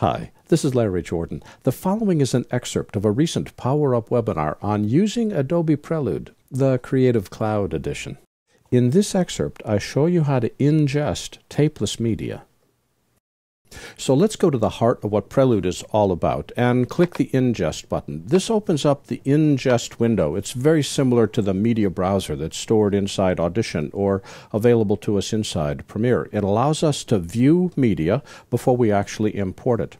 Hi, this is Larry Jordan. The following is an excerpt of a recent Power Up webinar on using Adobe Prelude, the Creative Cloud Edition. In this excerpt, I show you how to ingest tapeless media. So let's go to the heart of what Prelude is all about and click the Ingest button. This opens up the Ingest window. It's very similar to the media browser that's stored inside Audition or available to us inside Premiere. It allows us to view media before we actually import it.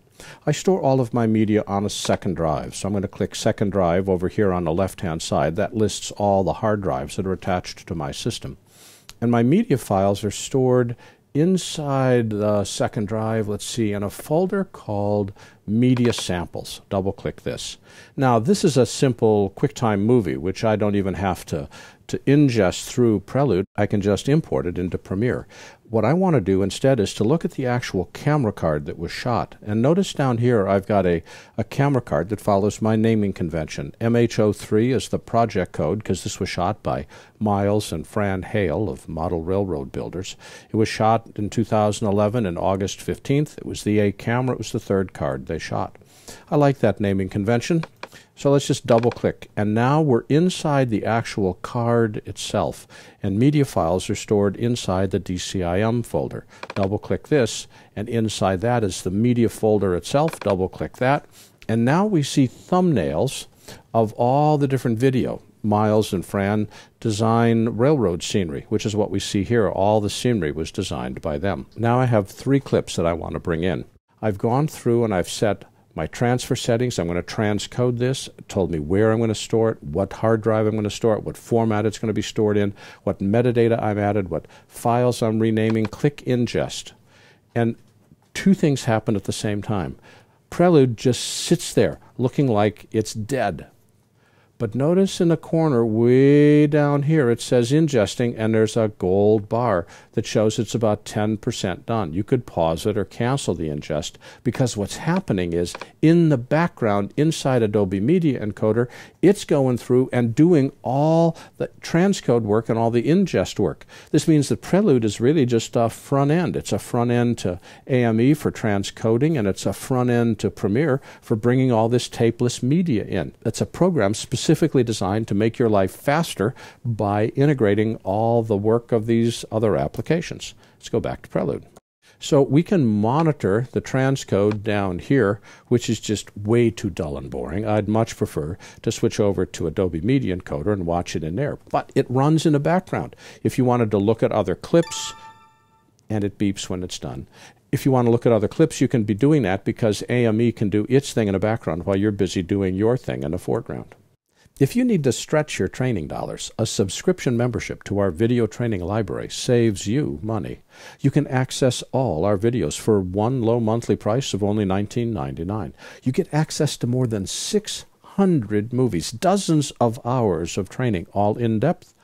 I store all of my media on a second drive, so I'm going to click second drive over here on the left hand side. That lists all the hard drives that are attached to my system. And my media files are stored inside the second drive, let's see, in a folder called Media Samples. Double click this. Now, this is a simple QuickTime movie, which I don't even have to, to ingest through Prelude. I can just import it into Premiere. What I want to do instead is to look at the actual camera card that was shot. And notice down here I've got a, a camera card that follows my naming convention. MH03 is the project code because this was shot by Miles and Fran Hale of Model Railroad Builders. It was shot in 2011 and August 15th. It was the A camera, it was the third card they shot. I like that naming convention. So let's just double click. And now we're inside the actual card itself. And media files are stored inside the DCIM folder. Double click this. And inside that is the media folder itself. Double click that. And now we see thumbnails of all the different video. Miles and Fran design railroad scenery, which is what we see here. All the scenery was designed by them. Now I have three clips that I want to bring in. I've gone through and I've set my transfer settings. I'm going to transcode this. Told me where I'm going to store it, what hard drive I'm going to store it, what format it's going to be stored in, what metadata I've added, what files I'm renaming. Click ingest. And two things happen at the same time. Prelude just sits there looking like it's dead but notice in the corner way down here it says ingesting and there's a gold bar that shows it's about 10% done. You could pause it or cancel the ingest because what's happening is in the background inside Adobe Media Encoder, it's going through and doing all the transcode work and all the ingest work. This means that Prelude is really just a front end. It's a front end to AME for transcoding and it's a front end to Premiere for bringing all this tapeless media in. It's a program specific specifically designed to make your life faster by integrating all the work of these other applications. Let's go back to Prelude. So we can monitor the transcode down here, which is just way too dull and boring. I'd much prefer to switch over to Adobe Media Encoder and watch it in there. But it runs in the background. If you wanted to look at other clips, and it beeps when it's done. If you want to look at other clips, you can be doing that because AME can do its thing in the background while you're busy doing your thing in the foreground. If you need to stretch your training dollars, a subscription membership to our video training library saves you money. You can access all our videos for one low monthly price of only $19.99. You get access to more than 600 movies, dozens of hours of training, all in depth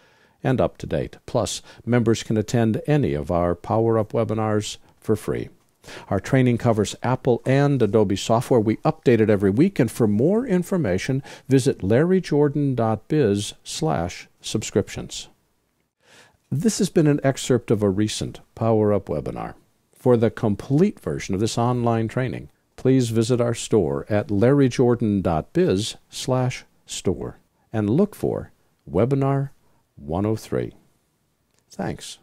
and up to date. Plus, members can attend any of our Power Up webinars for free. Our training covers Apple and Adobe software. We update it every week, and for more information, visit larryjordan.biz slash subscriptions. This has been an excerpt of a recent Power Up webinar. For the complete version of this online training, please visit our store at larryjordan.biz slash store and look for Webinar 103. Thanks.